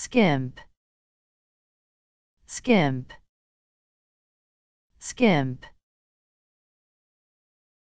skimp. Skimp. Skimp.